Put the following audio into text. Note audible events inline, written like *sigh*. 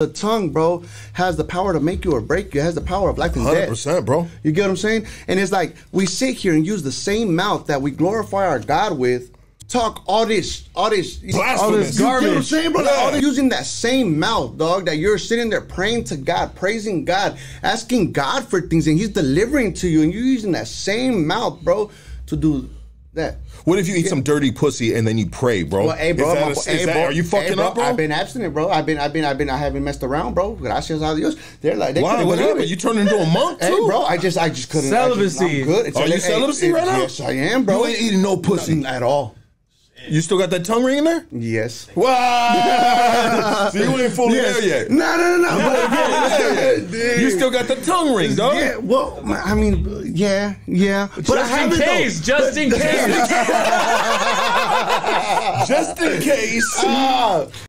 The tongue, bro, has the power to make you or break you. It has the power of life and Hundred death. percent, bro. You get what I'm saying? And it's like we sit here and use the same mouth that we glorify our God with, talk all this, all this, all Blasphemous. You get what I'm Garbage. saying, bro? Yeah. this- using that same mouth, dog, that you're sitting there praying to God, praising God, asking God for things, and He's delivering to you, and you're using that same mouth, bro, to do that. What if you eat some dirty pussy and then you pray, bro? Well, hey, bro, Is that, my- a- is hey, that- bro, are you fucking hey, bro, up, bro? I've been abstinent, bro. I've been, I've been, I've been, I haven't messed around, bro. Gracias a Dios. They're like, they Why? What happened? it. You turned into a monk *laughs* too, Hey, bro, I just, I just couldn't. I just, Celibacy. I'm good. It's Are a- you hey, celibacy hey, right now? Yes, I am, bro. You ain't eating no pussy. Nothing at all. You still got that tongue ring in there? Yes. Wow! *laughs* so you ain't fully Yes. there yet. No, no, no, no. You still got the tongue ring, dog. Yeah, well, I mean, yeah, yeah, but I Just in haven't case, just in case. *laughs* *laughs* Just in case. though.